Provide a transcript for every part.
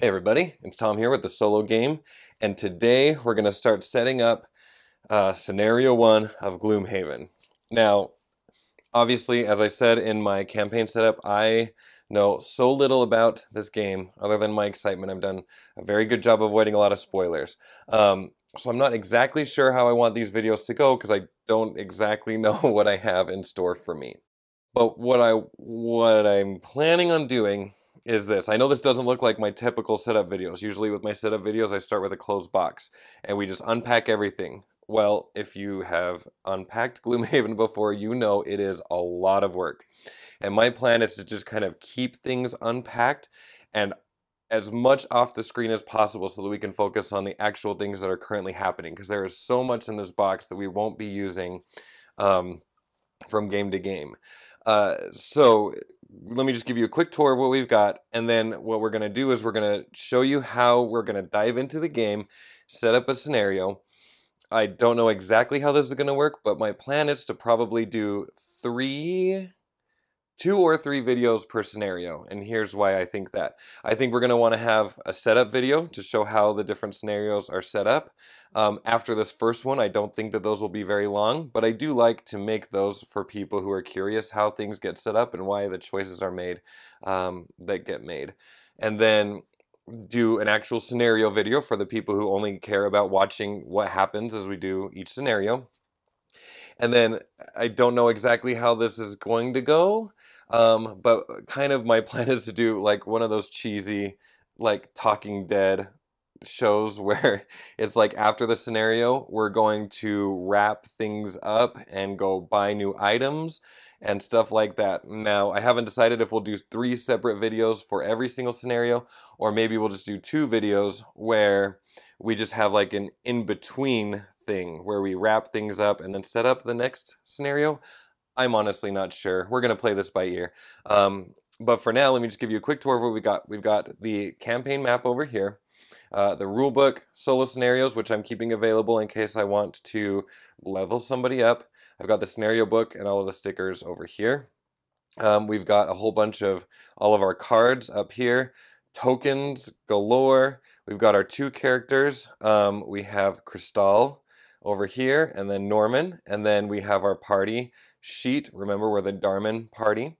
Hey everybody, it's Tom here with the solo game, and today we're going to start setting up uh, scenario one of Gloomhaven. Now, obviously, as I said in my campaign setup, I know so little about this game other than my excitement. I've done a very good job avoiding a lot of spoilers. Um, so I'm not exactly sure how I want these videos to go because I don't exactly know what I have in store for me. But what I what I'm planning on doing is this. I know this doesn't look like my typical setup videos. Usually with my setup videos, I start with a closed box and we just unpack everything. Well, if you have unpacked Gloomhaven before, you know it is a lot of work. And my plan is to just kind of keep things unpacked and as much off the screen as possible so that we can focus on the actual things that are currently happening because there is so much in this box that we won't be using um, from game to game. Uh, so let me just give you a quick tour of what we've got. And then what we're going to do is we're going to show you how we're going to dive into the game, set up a scenario. I don't know exactly how this is going to work, but my plan is to probably do three two or three videos per scenario. And here's why I think that. I think we're want to have a setup video to show how the different scenarios are set up. Um, after this first one, I don't think that those will be very long, but I do like to make those for people who are curious how things get set up and why the choices are made um, that get made. And then do an actual scenario video for the people who only care about watching what happens as we do each scenario. And then I don't know exactly how this is going to go, um, but kind of my plan is to do like one of those cheesy, like Talking Dead shows where it's like after the scenario, we're going to wrap things up and go buy new items and stuff like that. Now, I haven't decided if we'll do three separate videos for every single scenario, or maybe we'll just do two videos where we just have like an in-between thing where we wrap things up and then set up the next scenario. I'm honestly not sure. We're going to play this by ear. Um, but for now, let me just give you a quick tour of what we got. We've got the campaign map over here, uh, the rulebook, solo scenarios, which I'm keeping available in case I want to level somebody up. I've got the scenario book and all of the stickers over here. Um, we've got a whole bunch of all of our cards up here, tokens galore. We've got our two characters. Um, we have Crystale, over here, and then Norman, and then we have our party sheet. Remember, we're the Darman party.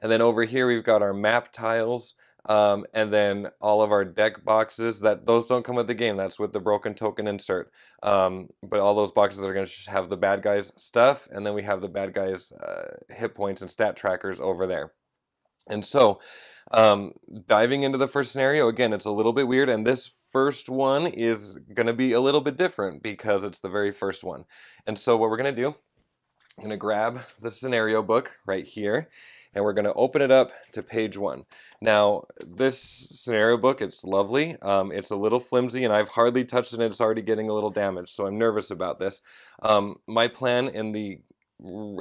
And then over here, we've got our map tiles, um, and then all of our deck boxes. That Those don't come with the game. That's with the broken token insert. Um, but all those boxes that are going to have the bad guys stuff, and then we have the bad guys uh, hit points and stat trackers over there. And so, um, diving into the first scenario, again, it's a little bit weird, and this first one is going to be a little bit different because it's the very first one. And so what we're going to do, I'm going to grab the scenario book right here, and we're going to open it up to page one. Now, this scenario book, it's lovely. Um, it's a little flimsy, and I've hardly touched it, and it's already getting a little damaged, so I'm nervous about this. Um, my plan in the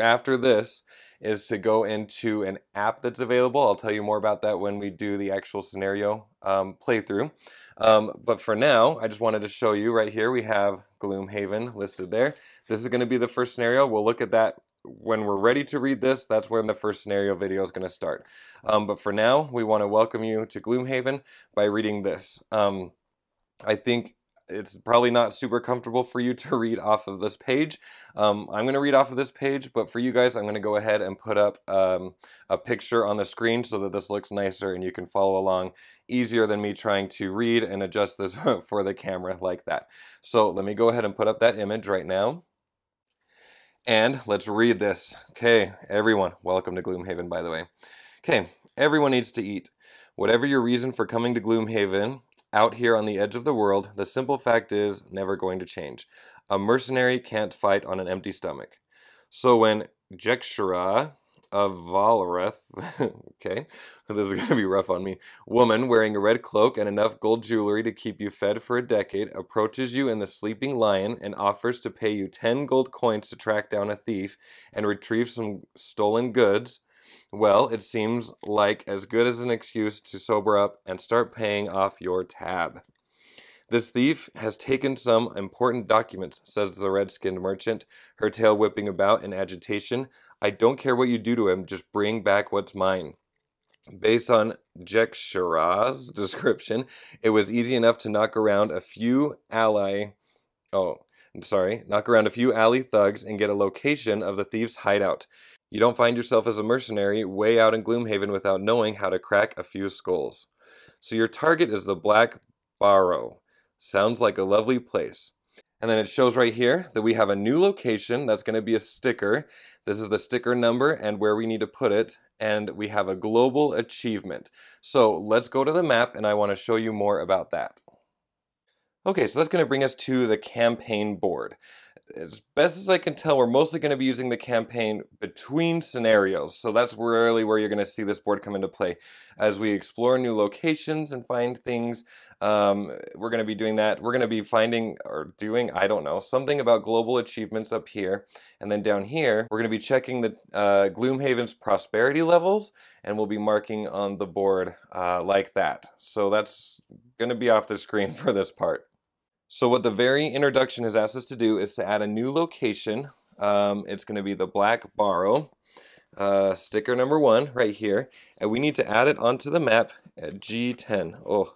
after this is to go into an app that's available. I'll tell you more about that when we do the actual scenario um, playthrough. Um, but for now, I just wanted to show you right here, we have Gloomhaven listed there. This is going to be the first scenario. We'll look at that when we're ready to read this. That's when the first scenario video is going to start. Um, but for now, we want to welcome you to Gloomhaven by reading this. Um, I think it's probably not super comfortable for you to read off of this page. Um, I'm going to read off of this page, but for you guys, I'm going to go ahead and put up um, a picture on the screen so that this looks nicer and you can follow along easier than me trying to read and adjust this for the camera like that. So let me go ahead and put up that image right now. And let's read this. Okay, everyone, welcome to Gloomhaven, by the way. Okay, everyone needs to eat. Whatever your reason for coming to Gloomhaven, out here on the edge of the world, the simple fact is never going to change. A mercenary can't fight on an empty stomach. So when Jekserah of Valrath, okay, this is going to be rough on me, woman wearing a red cloak and enough gold jewelry to keep you fed for a decade, approaches you in the sleeping lion and offers to pay you 10 gold coins to track down a thief and retrieve some stolen goods, well, it seems like as good as an excuse to sober up and start paying off your tab. This thief has taken some important documents, says the red skinned merchant, her tail whipping about in agitation. I don't care what you do to him, just bring back what's mine. Based on Jekserah's description, it was easy enough to knock around a few ally. Oh, sorry, knock around a few alley thugs and get a location of the thief's hideout. You don't find yourself as a mercenary way out in Gloomhaven without knowing how to crack a few skulls. So your target is the Black Barrow. Sounds like a lovely place. And then it shows right here that we have a new location that's going to be a sticker. This is the sticker number and where we need to put it. And we have a global achievement. So let's go to the map and I want to show you more about that. Okay, so that's going to bring us to the campaign board as best as I can tell, we're mostly going to be using the campaign between scenarios. So that's really where you're going to see this board come into play. As we explore new locations and find things, um, we're going to be doing that. We're going to be finding or doing, I don't know, something about global achievements up here. And then down here, we're going to be checking the uh, Gloomhaven's prosperity levels, and we'll be marking on the board uh, like that. So that's going to be off the screen for this part. So what the very introduction has asked us to do is to add a new location. Um, it's going to be the Black Barrow. Uh, sticker number one right here. And we need to add it onto the map at G10. Oh,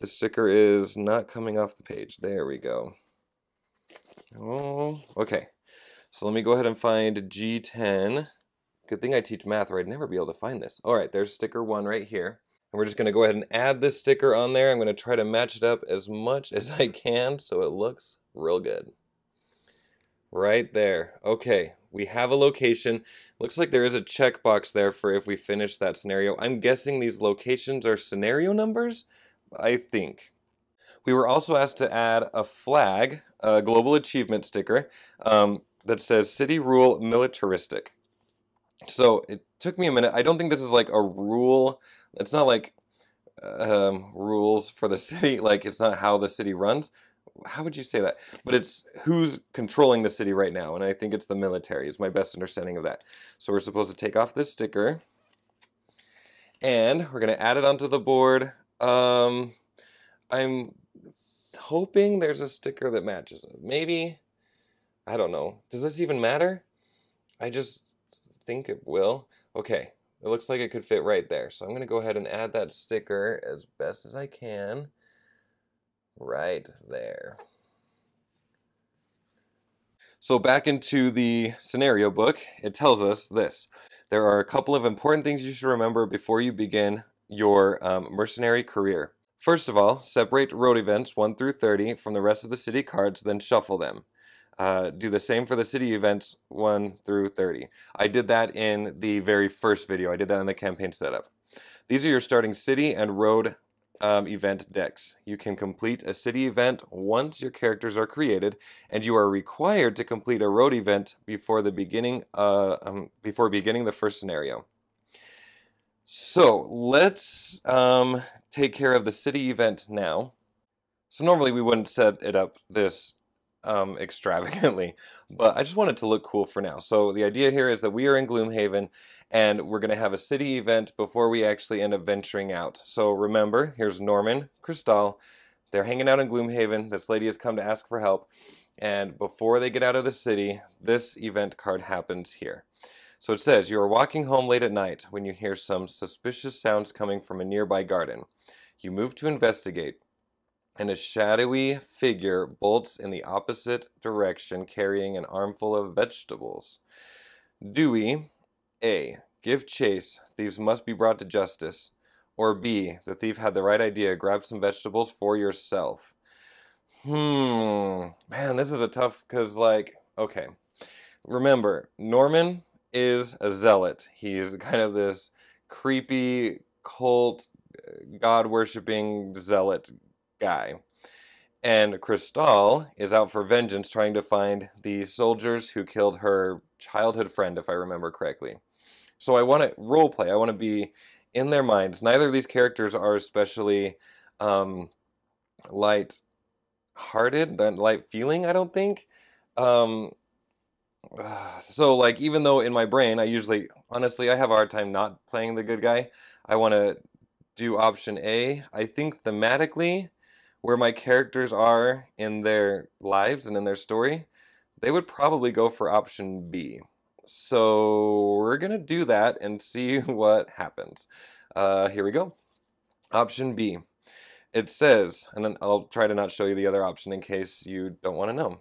the sticker is not coming off the page. There we go. Oh, okay. So let me go ahead and find G10. Good thing I teach math or I'd never be able to find this. All right, there's sticker one right here. And we're just going to go ahead and add this sticker on there. I'm going to try to match it up as much as I can so it looks real good. Right there. Okay, we have a location. Looks like there is a checkbox there for if we finish that scenario. I'm guessing these locations are scenario numbers? I think. We were also asked to add a flag, a global achievement sticker, um, that says City Rule Militaristic. So it took me a minute. I don't think this is like a rule it's not like um, rules for the city. Like it's not how the city runs. How would you say that? But it's who's controlling the city right now, and I think it's the military. Is my best understanding of that. So we're supposed to take off this sticker, and we're gonna add it onto the board. Um, I'm hoping there's a sticker that matches it. Maybe. I don't know. Does this even matter? I just think it will. Okay, it looks like it could fit right there. So I'm going to go ahead and add that sticker as best as I can right there. So back into the scenario book, it tells us this. There are a couple of important things you should remember before you begin your um, mercenary career. First of all, separate road events 1 through 30 from the rest of the city cards, then shuffle them. Uh, do the same for the city events 1 through 30. I did that in the very first video. I did that in the campaign setup. These are your starting city and road um, event decks. You can complete a city event once your characters are created, and you are required to complete a road event before the beginning uh, um, before beginning the first scenario. So let's um, take care of the city event now. So normally we wouldn't set it up this um, extravagantly, but I just want it to look cool for now. So the idea here is that we are in Gloomhaven and we're going to have a city event before we actually end up venturing out. So remember, here's Norman, Crystale, they're hanging out in Gloomhaven. This lady has come to ask for help. And before they get out of the city, this event card happens here. So it says, You are walking home late at night when you hear some suspicious sounds coming from a nearby garden. You move to investigate and a shadowy figure bolts in the opposite direction carrying an armful of vegetables. Dewey, A. Give chase. Thieves must be brought to justice. Or B. The thief had the right idea. Grab some vegetables for yourself. Hmm. Man, this is a tough, because, like, okay. Remember, Norman is a zealot. He's kind of this creepy, cult, God worshipping zealot guy. And Crystale is out for vengeance, trying to find the soldiers who killed her childhood friend, if I remember correctly. So I want to role play. I want to be in their minds. Neither of these characters are especially um, light-hearted, light feeling. I don't think. Um, so like even though in my brain I usually honestly I have a hard time not playing the good guy. I want to do option A. I think thematically where my characters are in their lives and in their story, they would probably go for option B. So we're going to do that and see what happens. Uh, here we go. Option B. It says, and I'll try to not show you the other option in case you don't want to know.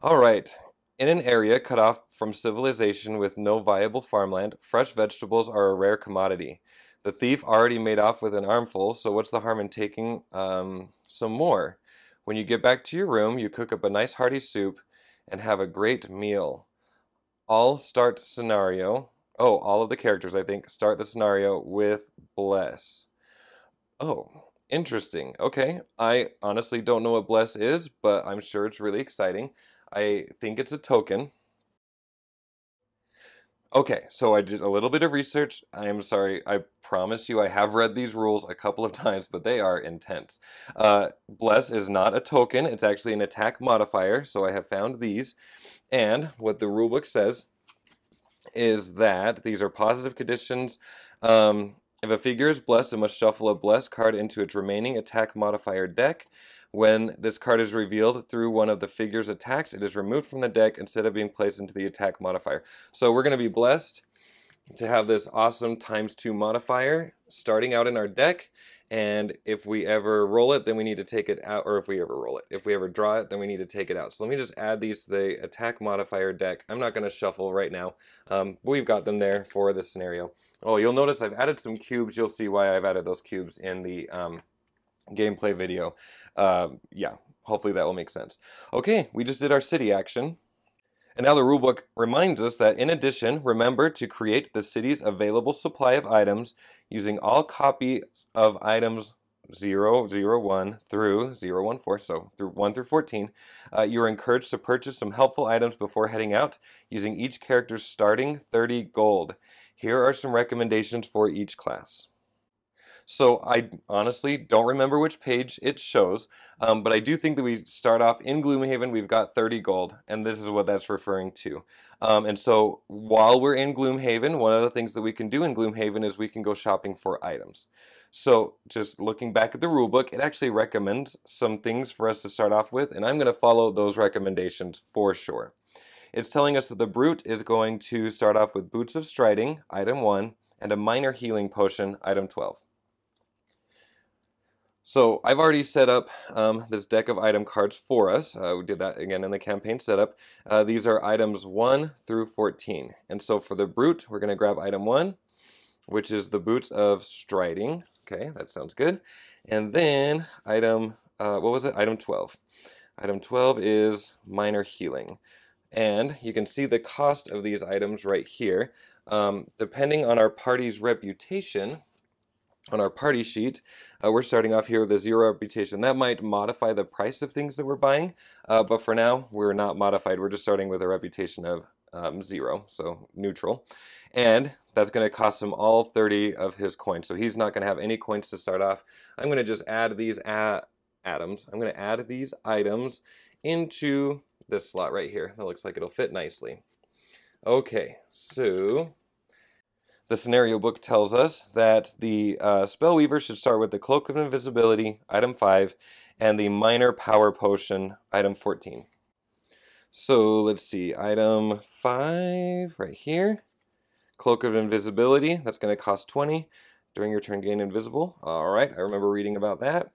All right. In an area cut off from civilization with no viable farmland, fresh vegetables are a rare commodity. The thief already made off with an armful, so what's the harm in taking um, some more? When you get back to your room, you cook up a nice hearty soup and have a great meal. All start scenario. Oh, all of the characters, I think, start the scenario with bless. Oh, interesting. Okay. I honestly don't know what bless is, but I'm sure it's really exciting. I think it's a token. Okay, so I did a little bit of research. I am sorry, I promise you I have read these rules a couple of times, but they are intense. Uh, Bless is not a token, it's actually an attack modifier, so I have found these. And what the rulebook says is that these are positive conditions. Um, if a figure is blessed, it must shuffle a blessed card into its remaining attack modifier deck. When this card is revealed through one of the figure's attacks, it is removed from the deck instead of being placed into the attack modifier. So we're going to be blessed to have this awesome times 2 modifier starting out in our deck. And if we ever roll it, then we need to take it out, or if we ever roll it. If we ever draw it, then we need to take it out. So let me just add these to the attack modifier deck. I'm not going to shuffle right now. Um, we've got them there for this scenario. Oh, you'll notice I've added some cubes. You'll see why I've added those cubes in the um, gameplay video. Uh, yeah, hopefully that will make sense. Okay, we just did our city action. And now the rulebook reminds us that in addition, remember to create the city's available supply of items using all copies of items 0, 0, 1 through 0, 1, 4, so through 1 through 14. Uh, you are encouraged to purchase some helpful items before heading out using each character's starting 30 gold. Here are some recommendations for each class. So I honestly don't remember which page it shows, um, but I do think that we start off in Gloomhaven, we've got 30 gold, and this is what that's referring to. Um, and so while we're in Gloomhaven, one of the things that we can do in Gloomhaven is we can go shopping for items. So just looking back at the rulebook, it actually recommends some things for us to start off with, and I'm going to follow those recommendations for sure. It's telling us that the Brute is going to start off with Boots of Striding, item 1, and a minor healing potion, item 12. So I've already set up um, this deck of item cards for us. Uh, we did that again in the campaign setup. Uh, these are items 1 through 14. And so for the Brute, we're going to grab item 1, which is the Boots of Striding. Okay, that sounds good. And then item, uh, what was it? Item 12. Item 12 is Minor Healing. And you can see the cost of these items right here. Um, depending on our party's reputation, on our party sheet, uh, we're starting off here with a zero reputation. That might modify the price of things that we're buying, uh, but for now, we're not modified. We're just starting with a reputation of um, zero, so neutral. And that's going to cost him all 30 of his coins. So he's not going to have any coins to start off. I'm going to just add these atoms. I'm going to add these items into this slot right here. That looks like it'll fit nicely. Okay, so the scenario book tells us that the uh, Spellweaver should start with the Cloak of Invisibility, item 5, and the Minor Power Potion, item 14. So let's see, item 5 right here. Cloak of Invisibility, that's going to cost 20. During your turn, gain invisible. All right, I remember reading about that.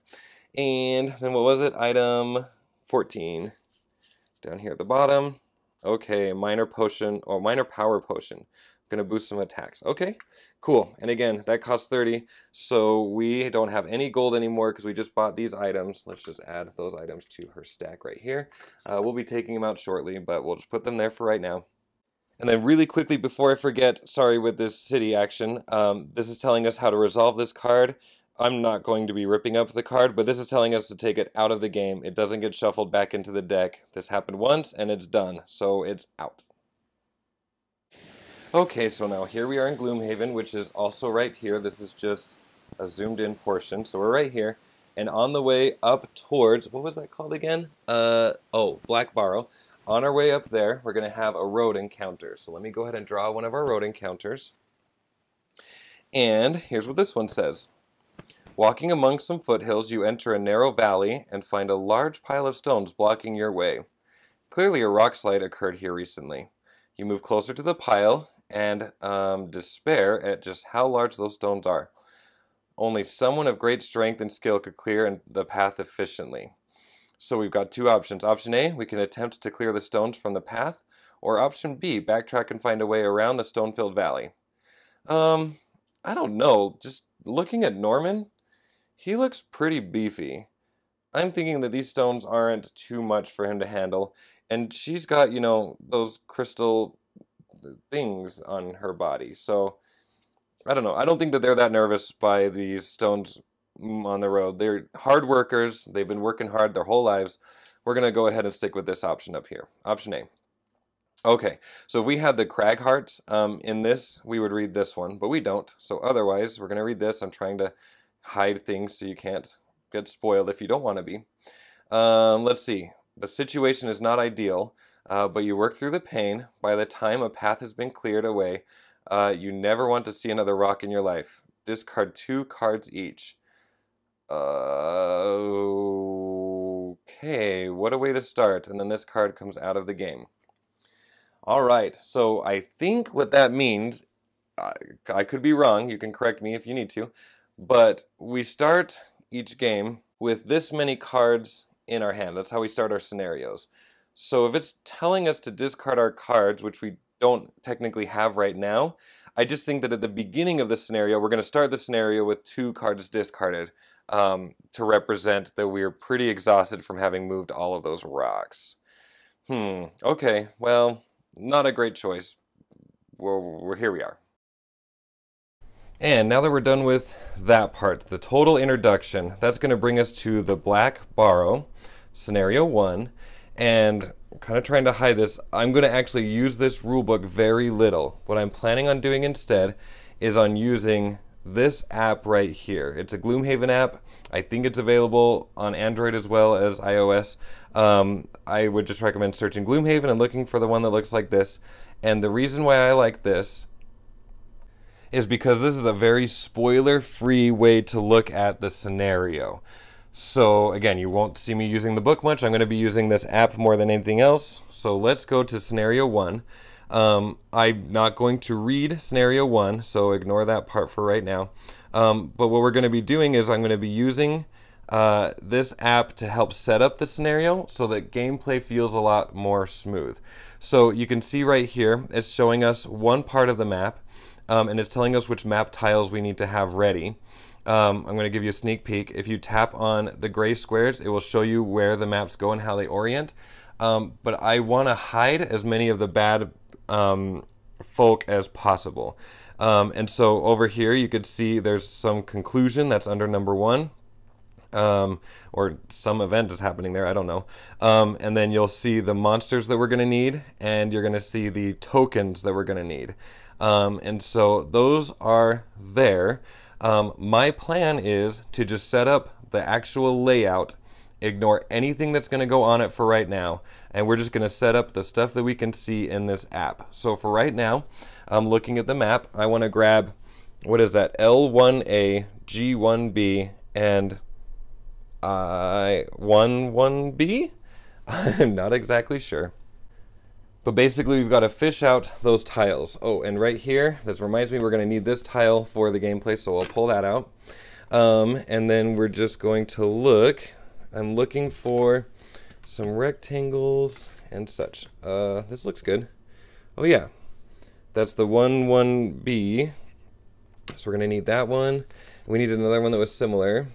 And then what was it? Item 14. Down here at the bottom. Okay, minor potion, or minor power potion. Going to boost some attacks. Okay, cool. And again, that costs 30, so we don't have any gold anymore because we just bought these items. Let's just add those items to her stack right here. Uh, we'll be taking them out shortly, but we'll just put them there for right now. And then really quickly, before I forget, sorry with this city action, um, this is telling us how to resolve this card. I'm not going to be ripping up the card, but this is telling us to take it out of the game. It doesn't get shuffled back into the deck. This happened once, and it's done, so it's out. Okay, so now here we are in Gloomhaven, which is also right here. This is just a zoomed in portion. So we're right here. And on the way up towards, what was that called again? Uh, oh, Black Barrow. On our way up there, we're going to have a road encounter. So let me go ahead and draw one of our road encounters. And here's what this one says. Walking among some foothills, you enter a narrow valley and find a large pile of stones blocking your way. Clearly a rock slide occurred here recently. You move closer to the pile and um, despair at just how large those stones are. only someone of great strength and skill could clear the path efficiently. So we've got two options. Option A, we can attempt to clear the stones from the path, or option B, backtrack and find a way around the stone-filled valley. Um, I don't know. Just looking at Norman, he looks pretty beefy. I'm thinking that these stones aren't too much for him to handle, and she's got, you know, those crystal things on her body. So, I don't know. I don't think that they're that nervous by these stones on the road. They're hard workers. They've been working hard their whole lives. We're going to go ahead and stick with this option up here. Option A. Okay, so if we had the Craghearts um, in this, we would read this one, but we don't. So otherwise, we're going to read this. I'm trying to hide things so you can't get spoiled if you don't want to be. Um, let's see. The situation is not ideal, uh, but you work through the pain. By the time a path has been cleared away, uh, you never want to see another rock in your life. Discard two cards each. Uh, okay, what a way to start. And then this card comes out of the game. All right, so I think what that means, I, I could be wrong, you can correct me if you need to, but we start each game with this many cards in our hand. That's how we start our scenarios. So if it's telling us to discard our cards, which we don't technically have right now, I just think that at the beginning of the scenario, we're going to start the scenario with two cards discarded um, to represent that we're pretty exhausted from having moved all of those rocks. Hmm, okay, well, not a great choice. Well, we're, here we are. And now that we're done with that part, the total introduction, that's going to bring us to the Black Barrow, scenario one. And kind of trying to hide this, I'm going to actually use this rulebook very little. What I'm planning on doing instead is on using this app right here. It's a Gloomhaven app. I think it's available on Android as well as iOS. Um, I would just recommend searching Gloomhaven and looking for the one that looks like this. And the reason why I like this is because this is a very spoiler free way to look at the scenario. So again, you won't see me using the book much. I'm going to be using this app more than anything else. So let's go to scenario one. Um, I'm not going to read scenario one, so ignore that part for right now. Um, but what we're going to be doing is I'm going to be using uh, this app to help set up the scenario so that gameplay feels a lot more smooth. So you can see right here, it's showing us one part of the map, um, and it's telling us which map tiles we need to have ready. Um, I'm going to give you a sneak peek. If you tap on the gray squares, it will show you where the maps go and how they orient. Um, but I want to hide as many of the bad um, folk as possible. Um, and so over here you could see there's some conclusion that's under number one. Um, or some event is happening there, I don't know. Um, and then you'll see the monsters that we're going to need, and you're going to see the tokens that we're going to need. Um, and so those are there. Um, my plan is to just set up the actual layout ignore anything that's going to go on it for right now and we're just going to set up the stuff that we can see in this app. So for right now I'm looking at the map. I want to grab what is that? L1A G1B and I11B I'm not exactly sure but basically we've got to fish out those tiles oh and right here this reminds me we're going to need this tile for the gameplay so I'll pull that out um, and then we're just going to look I'm looking for some rectangles and such. Uh, this looks good. Oh yeah, that's the 1 1B. So we're going to need that one. We need another one that was similar.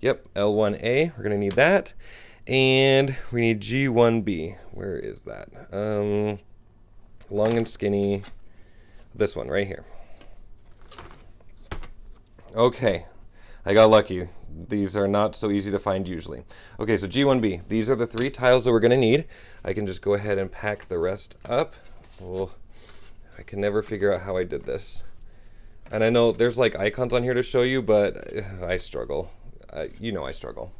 Yep, L1A, we're going to need that. And we need G1B. Where is that? Um, long and skinny. This one right here. Okay, I got lucky. These are not so easy to find usually. Okay, so G1B. These are the three tiles that we're going to need. I can just go ahead and pack the rest up. Well, I can never figure out how I did this. And I know there's like icons on here to show you, but I struggle. Uh, you know I struggle.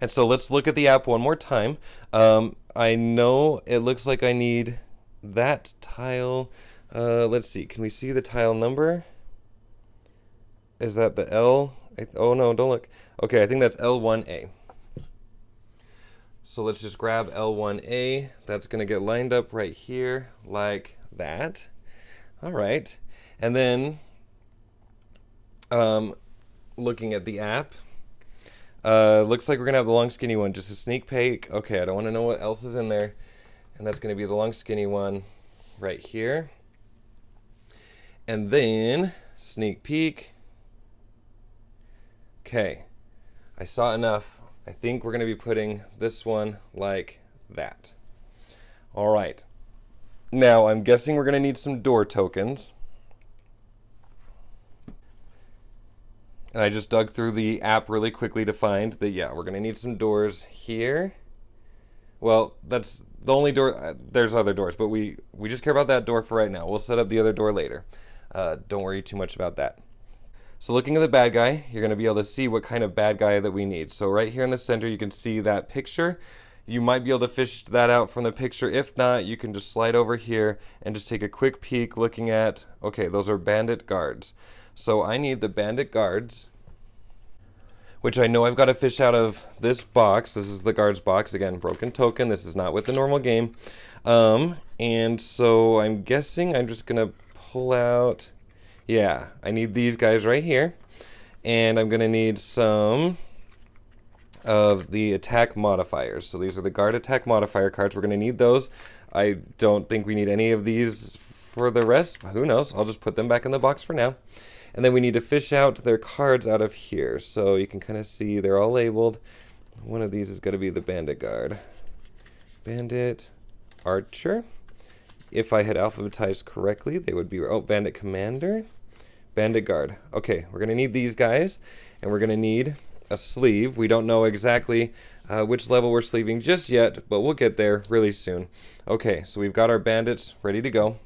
And so let's look at the app one more time. Um, I know it looks like I need that tile. Uh, let's see. Can we see the tile number? Is that the L? oh no, don't look. Okay, I think that's L1A. So let's just grab L1A. That's going to get lined up right here like that. All right. And then um, looking at the app, uh, looks like we're gonna have the long skinny one, just a sneak peek. Okay, I don't want to know what else is in there, and that's gonna be the long skinny one right here. And then sneak peek. Okay, I saw enough. I think we're gonna be putting this one like that. All right. Now I'm guessing we're gonna need some door tokens. And I just dug through the app really quickly to find that, yeah, we're going to need some doors here. Well, that's the only door. Uh, there's other doors, but we, we just care about that door for right now. We'll set up the other door later. Uh, don't worry too much about that. So looking at the bad guy, you're going to be able to see what kind of bad guy that we need. So right here in the center, you can see that picture. You might be able to fish that out from the picture. If not, you can just slide over here and just take a quick peek looking at, okay, those are bandit guards. So I need the bandit guards, which I know I've got to fish out of this box. This is the guards box. Again, broken token. This is not with the normal game. Um, and so I'm guessing I'm just going to pull out, yeah, I need these guys right here. And I'm going to need some of the attack modifiers. So these are the guard attack modifier cards. We're going to need those. I don't think we need any of these for the rest. Who knows? I'll just put them back in the box for now. And then we need to fish out their cards out of here. So you can kind of see they're all labeled. One of these is going to be the Bandit Guard. Bandit Archer. If I had alphabetized correctly, they would be, oh, Bandit Commander. Bandit Guard. Okay, we're going to need these guys. And we're going to need a sleeve. We don't know exactly uh, which level we're sleeving just yet, but we'll get there really soon. Okay, so we've got our bandits ready to go.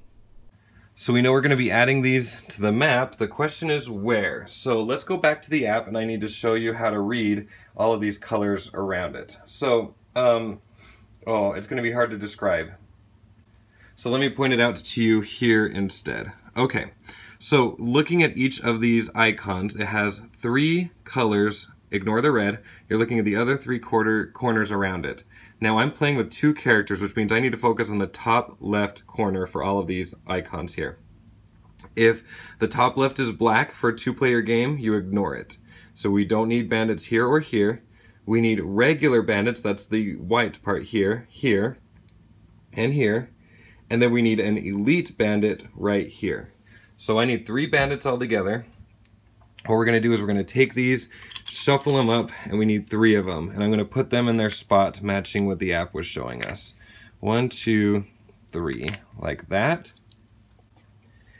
So we know we're going to be adding these to the map. The question is where. So let's go back to the app and I need to show you how to read all of these colors around it. So, um, oh, it's going to be hard to describe. So let me point it out to you here instead. Okay, so looking at each of these icons, it has three colors ignore the red, you're looking at the other three quarter corners around it. Now I'm playing with two characters, which means I need to focus on the top left corner for all of these icons here. If the top left is black for a two-player game, you ignore it. So we don't need bandits here or here. We need regular bandits, that's the white part here, here, and here. And then we need an elite bandit right here. So I need three bandits all together. What we're going to do is we're going to take these, shuffle them up, and we need three of them. And I'm going to put them in their spot matching what the app was showing us. One, two, three, like that.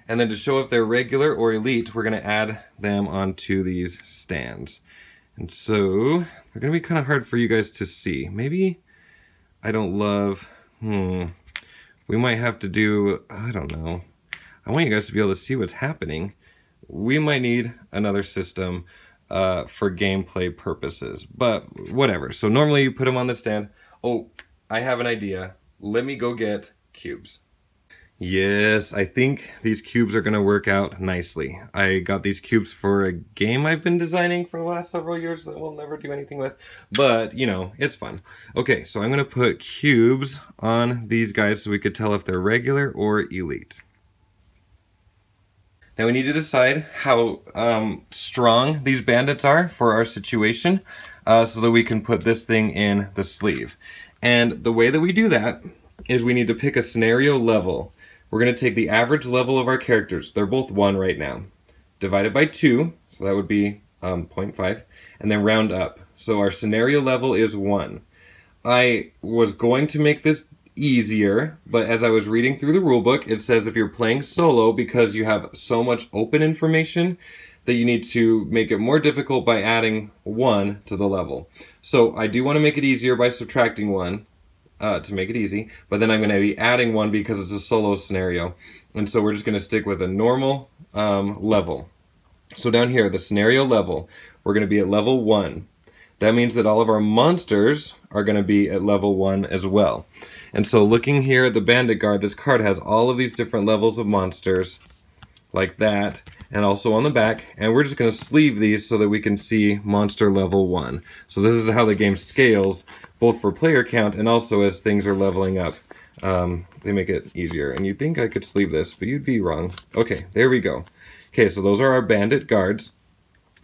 And then to show if they're regular or elite, we're going to add them onto these stands. And so they're going to be kind of hard for you guys to see. Maybe I don't love, hmm, we might have to do, I don't know. I want you guys to be able to see what's happening we might need another system uh, for gameplay purposes, but whatever. So normally you put them on the stand. Oh, I have an idea. Let me go get cubes. Yes, I think these cubes are going to work out nicely. I got these cubes for a game I've been designing for the last several years that we'll never do anything with, but, you know, it's fun. Okay, so I'm going to put cubes on these guys so we could tell if they're regular or elite. Now we need to decide how um, strong these bandits are for our situation uh, so that we can put this thing in the sleeve. And the way that we do that is we need to pick a scenario level. We're going to take the average level of our characters. They're both 1 right now. Divided by 2, so that would be um, 0.5, and then round up. So our scenario level is 1. I was going to make this easier, but as I was reading through the rulebook, it says if you're playing solo because you have so much open information that you need to make it more difficult by adding one to the level. So I do want to make it easier by subtracting one uh, to make it easy, but then I'm going to be adding one because it's a solo scenario. And so we're just going to stick with a normal um, level. So down here, the scenario level, we're going to be at level one. That means that all of our monsters are going to be at level one as well. And so looking here at the Bandit Guard, this card has all of these different levels of monsters, like that, and also on the back. And we're just going to sleeve these so that we can see monster level 1. So this is how the game scales, both for player count and also as things are leveling up. Um, they make it easier. And you'd think I could sleeve this, but you'd be wrong. Okay, there we go. Okay, so those are our Bandit Guards.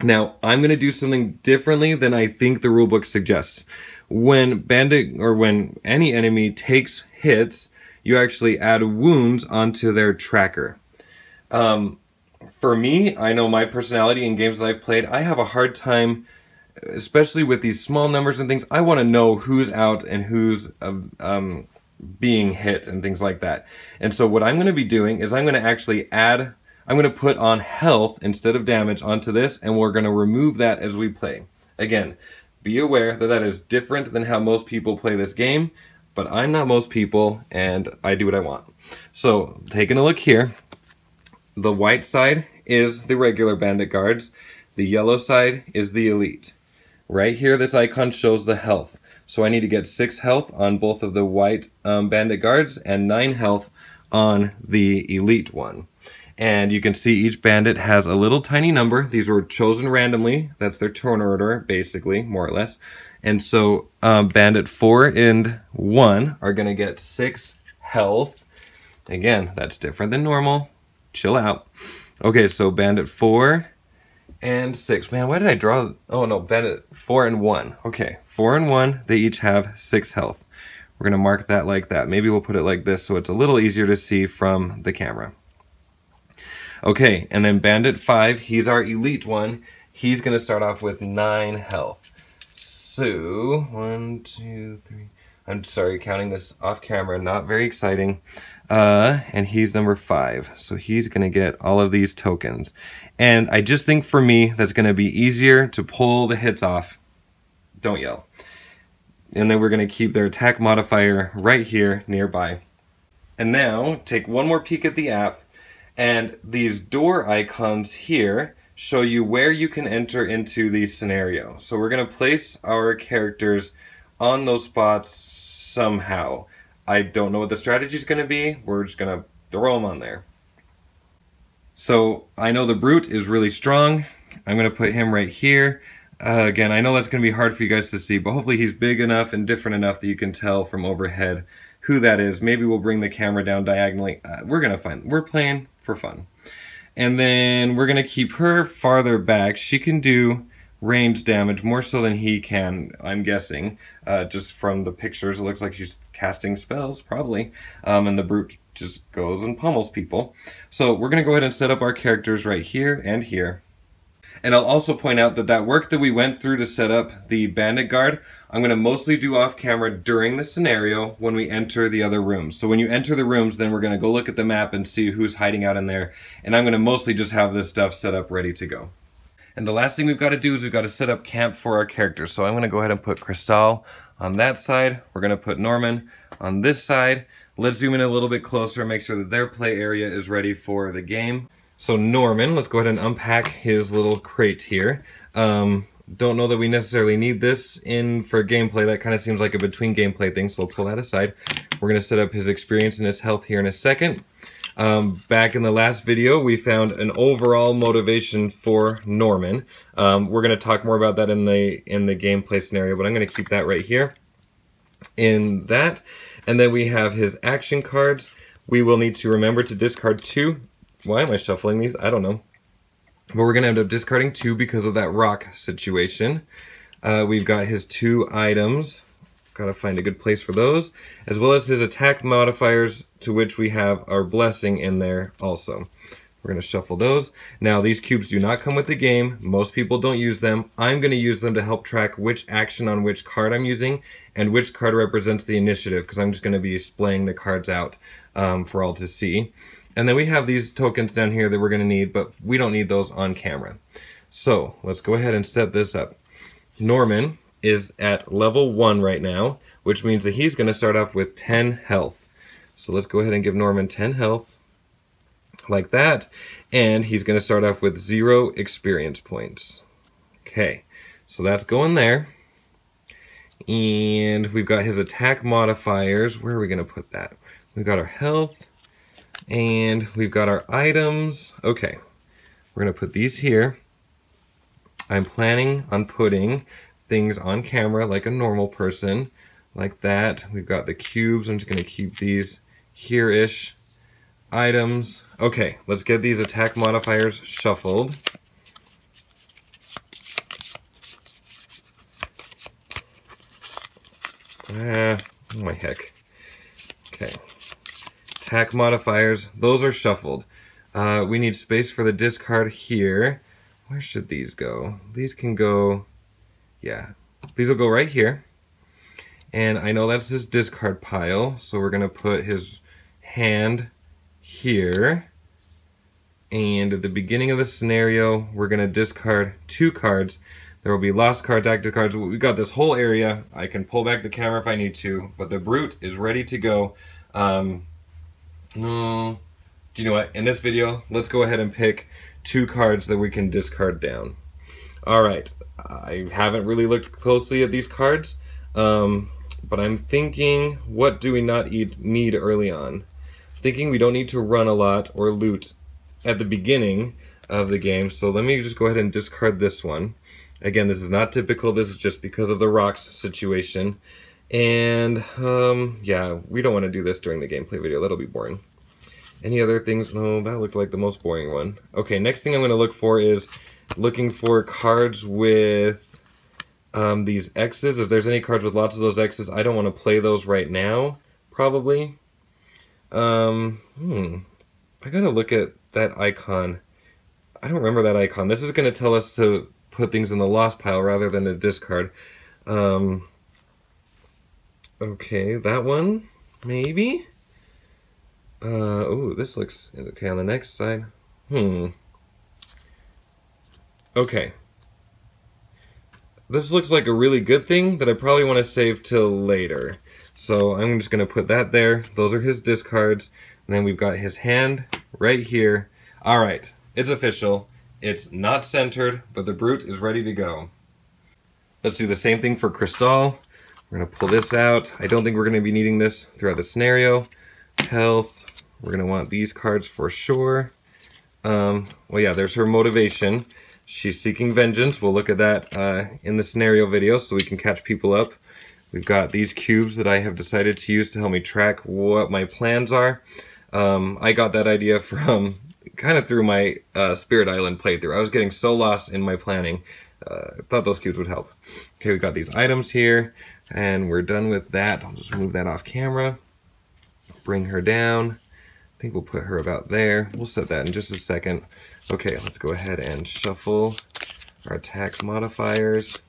Now, I'm going to do something differently than I think the rulebook suggests. When bandit or when any enemy takes hits, you actually add wounds onto their tracker. Um, for me, I know my personality in games that I've played, I have a hard time, especially with these small numbers and things. I want to know who's out and who's um, um, being hit and things like that. And so what I'm going to be doing is I'm going to actually add I'm going to put on health instead of damage onto this, and we're going to remove that as we play. Again, be aware that that is different than how most people play this game, but I'm not most people, and I do what I want. So, taking a look here, the white side is the regular bandit guards, the yellow side is the elite. Right here, this icon shows the health. So I need to get 6 health on both of the white um, bandit guards and 9 health on the elite one. And you can see each bandit has a little tiny number. These were chosen randomly. That's their turn order, basically, more or less. And so um, bandit 4 and 1 are going to get 6 health. Again, that's different than normal. Chill out. Okay, so bandit 4 and 6. Man, why did I draw? Oh, no, bandit 4 and 1. Okay, 4 and 1, they each have 6 health. We're going to mark that like that. Maybe we'll put it like this so it's a little easier to see from the camera. Okay, and then Bandit 5, he's our elite one. He's going to start off with 9 health. So, one, two, three. I'm sorry, counting this off camera, not very exciting. Uh, and he's number 5. So he's going to get all of these tokens. And I just think for me, that's going to be easier to pull the hits off. Don't yell. And then we're going to keep their attack modifier right here nearby. And now, take one more peek at the app and these door icons here show you where you can enter into the scenario. So we're going to place our characters on those spots somehow. I don't know what the strategy is going to be. We're just going to throw them on there. So I know the Brute is really strong. I'm going to put him right here. Uh, again, I know that's going to be hard for you guys to see, but hopefully he's big enough and different enough that you can tell from overhead who that is. Maybe we'll bring the camera down diagonally. Uh, we're going to find, we're playing for fun. And then we're going to keep her farther back. She can do range damage more so than he can, I'm guessing. Uh, just from the pictures, it looks like she's casting spells, probably. Um, and the brute just goes and pummels people. So we're going to go ahead and set up our characters right here and here. And I'll also point out that that work that we went through to set up the bandit guard, I'm going to mostly do off camera during the scenario when we enter the other rooms. So when you enter the rooms, then we're going to go look at the map and see who's hiding out in there. And I'm going to mostly just have this stuff set up ready to go. And the last thing we've got to do is we've got to set up camp for our characters. So I'm going to go ahead and put Crystale on that side. We're going to put Norman on this side. Let's zoom in a little bit closer and make sure that their play area is ready for the game. So Norman, let's go ahead and unpack his little crate here. Um, don't know that we necessarily need this in for gameplay. That kind of seems like a between gameplay thing, so we'll pull that aside. We're going to set up his experience and his health here in a second. Um, back in the last video, we found an overall motivation for Norman. Um, we're going to talk more about that in the in the gameplay scenario, but I'm going to keep that right here in that. And then we have his action cards. We will need to remember to discard two why am I shuffling these? I don't know. But we're going to end up discarding two because of that rock situation. Uh, we've got his two items. Got to find a good place for those. As well as his attack modifiers, to which we have our blessing in there also. We're going to shuffle those. Now, these cubes do not come with the game. Most people don't use them. I'm going to use them to help track which action on which card I'm using and which card represents the initiative because I'm just going to be splaying the cards out um, for all to see. And then we have these tokens down here that we're going to need, but we don't need those on camera. So let's go ahead and set this up. Norman is at level 1 right now, which means that he's going to start off with 10 health. So let's go ahead and give Norman 10 health, like that. And he's going to start off with 0 experience points. Okay, so that's going there. And we've got his attack modifiers. Where are we going to put that? We've got our health, and we've got our items. Okay, we're gonna put these here. I'm planning on putting things on camera like a normal person, like that. We've got the cubes, I'm just gonna keep these here-ish. Items, okay, let's get these attack modifiers shuffled. Ah, oh my heck. Okay, Attack modifiers, those are shuffled. Uh, we need space for the discard here. Where should these go? These can go, yeah. These will go right here. And I know that's his discard pile, so we're gonna put his hand here. And at the beginning of the scenario, we're gonna discard two cards. There will be lost cards, active cards. We've got this whole area. I can pull back the camera if I need to, but the Brute is ready to go. Um, no, do you know what? In this video, let's go ahead and pick two cards that we can discard down. All right, I haven't really looked closely at these cards, um, but I'm thinking, what do we not need early on? Thinking we don't need to run a lot or loot at the beginning of the game, so let me just go ahead and discard this one. Again, this is not typical, this is just because of the rocks situation. And, um, yeah, we don't want to do this during the gameplay video, that'll be boring. Any other things? No, that looked like the most boring one. Okay, next thing I'm going to look for is looking for cards with um, these X's. If there's any cards with lots of those X's, I don't want to play those right now, probably. Um, hmm. I gotta look at that icon. I don't remember that icon. This is going to tell us to put things in the lost pile rather than the discard. Um, okay, that one, maybe? Uh, oh, this looks okay on the next side. Hmm. Okay. This looks like a really good thing that I probably want to save till later. So I'm just going to put that there. Those are his discards. And then we've got his hand right here. All right, it's official. It's not centered, but the Brute is ready to go. Let's do the same thing for Crystale. We're to pull this out. I don't think we're to be needing this throughout the scenario health. We're to want these cards for sure. Um, well, yeah, there's her motivation. She's seeking vengeance. We'll look at that uh, in the scenario video so we can catch people up. We've got these cubes that I have decided to use to help me track what my plans are. Um, I got that idea from kind of through my uh, Spirit Island playthrough. I was getting so lost in my planning. Uh, I thought those cubes would help. Okay, we got these items here, and we're done with that. I'll just move that off camera bring her down. I think we'll put her about there. We'll set that in just a second. Okay, let's go ahead and shuffle our attack modifiers.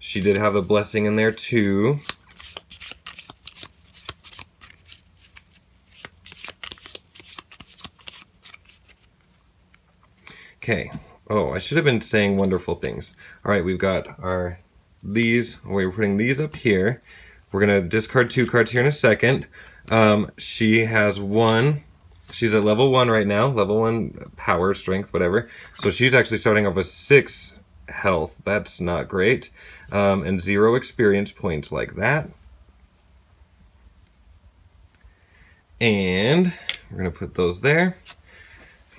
She did have a blessing in there too. Okay. Oh, I should have been saying wonderful things. All right, we've got our these. We're putting these up here. We're gonna discard two cards here in a second. Um, she has one. She's at level one right now, level one power, strength, whatever. So she's actually starting off with six health. That's not great. Um, and zero experience points like that. And we're to put those there.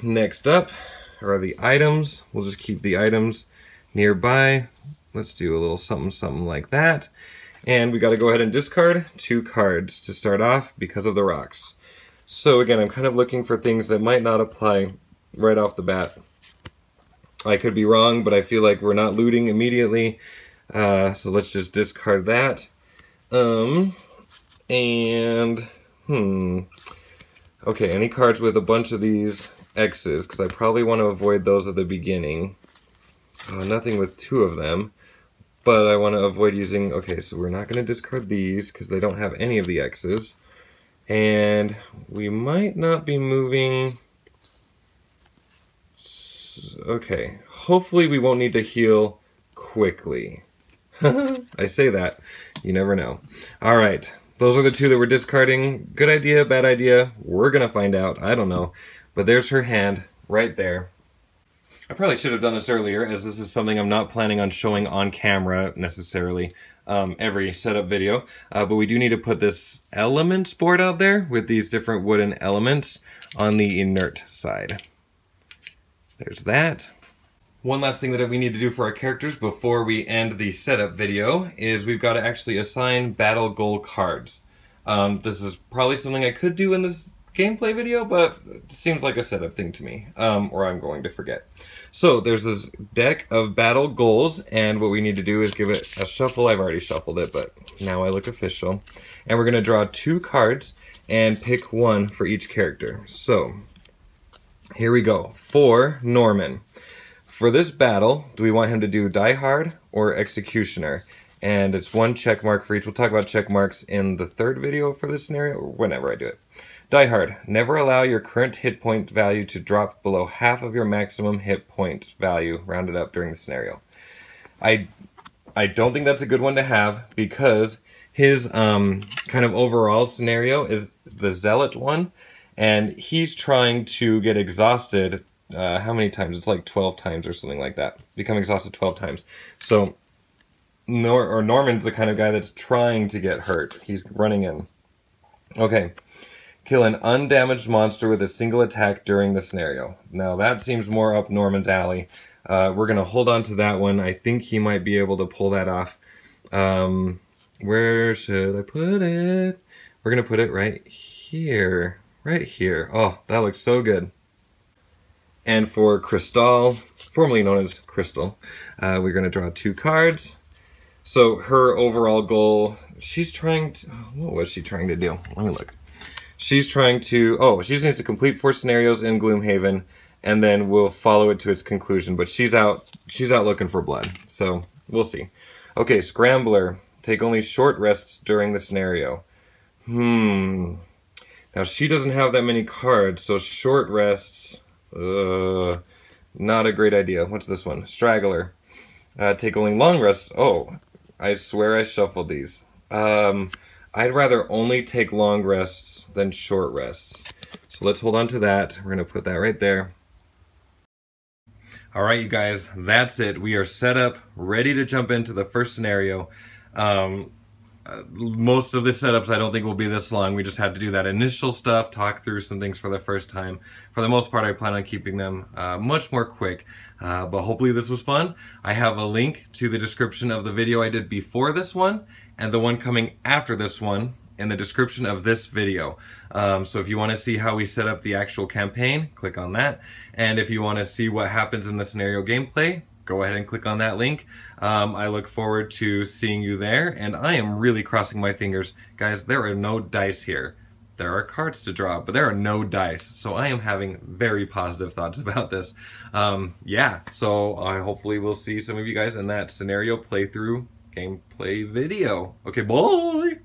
Next up are the items. We'll just keep the items nearby. Let's do a little something, something like that. And we got to go ahead and discard two cards to start off because of the rocks. So again, I'm kind of looking for things that might not apply right off the bat. I could be wrong, but I feel like we're not looting immediately. Uh, so let's just discard that. Um, and, hmm. Okay, any cards with a bunch of these X's, because I probably want to avoid those at the beginning. Uh, nothing with two of them but I want to avoid using, okay, so we're not going to discard these because they don't have any of the X's. And we might not be moving, okay, hopefully we won't need to heal quickly. I say that, you never know. All right, those are the two that we're discarding. Good idea, bad idea, we're going to find out, I don't know. But there's her hand right there. I probably should have done this earlier, as this is something I'm not planning on showing on camera necessarily um, every setup video. Uh, but we do need to put this elements board out there with these different wooden elements on the inert side. There's that. One last thing that we need to do for our characters before we end the setup video is we've got to actually assign battle goal cards. Um, this is probably something I could do in this gameplay video, but seems like a setup thing to me, um, or I'm going to forget. So there's this deck of battle goals, and what we need to do is give it a shuffle. I've already shuffled it, but now I look official. And we're going to draw two cards and pick one for each character. So here we go. For Norman. For this battle, do we want him to do Die Hard or Executioner? And it's one check mark for each. We'll talk about check marks in the third video for this scenario, or whenever I do it. Die Hard. Never allow your current hit point value to drop below half of your maximum hit point value, rounded up during the scenario. I I don't think that's a good one to have because his um, kind of overall scenario is the Zealot one, and he's trying to get exhausted. Uh, how many times? It's like 12 times or something like that. Become exhausted 12 times. So, Nor or Norman's the kind of guy that's trying to get hurt. He's running in. Okay. Kill an undamaged monster with a single attack during the scenario. Now, that seems more up Norman's alley. Uh, we're going to hold on to that one. I think he might be able to pull that off. Um, where should I put it? We're going to put it right here. Right here. Oh, that looks so good. And for Crystale, formerly known as Crystal, uh, we're going to draw two cards. So her overall goal, she's trying to, what was she trying to do? Let me look. She's trying to, oh, she just needs to complete four scenarios in Gloomhaven, and then we'll follow it to its conclusion. But she's out, she's out looking for blood, so we'll see. Okay, Scrambler, take only short rests during the scenario. Hmm, now she doesn't have that many cards, so short rests, uh, not a great idea. What's this one? Straggler. Uh, take only long rests. Oh, I swear I shuffled these. Um, I'd rather only take long rests than short rests. So let's hold on to that. We're to put that right there. All right, you guys, that's it. We are set up, ready to jump into the first scenario. Um, uh, most of the setups I don't think will be this long. We just had to do that initial stuff, talk through some things for the first time. For the most part, I plan on keeping them uh, much more quick, uh, but hopefully this was fun. I have a link to the description of the video I did before this one and the one coming after this one in the description of this video. Um, so if you want to see how we set up the actual campaign, click on that. And if you want to see what happens in the scenario gameplay, go ahead and click on that link. Um, I look forward to seeing you there, and I am really crossing my fingers. Guys, there are no dice here. There are cards to draw, but there are no dice. So I am having very positive thoughts about this. Um, yeah, so I hopefully will see some of you guys in that scenario playthrough gameplay video. Okay, bye!